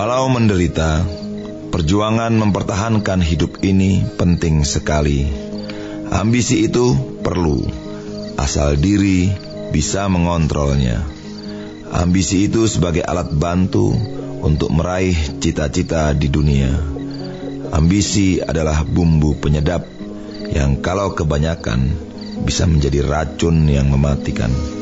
Walau menderita, perjuangan mempertahankan hidup ini penting sekali. Ambisi itu perlu, asal diri bisa mengontrolnya. Ambisi itu sebagai alat bantu untuk meraih cita-cita di dunia. Ambisi adalah bumbu penyedap yang kalau kebanyakan bisa menjadi racun yang mematikan.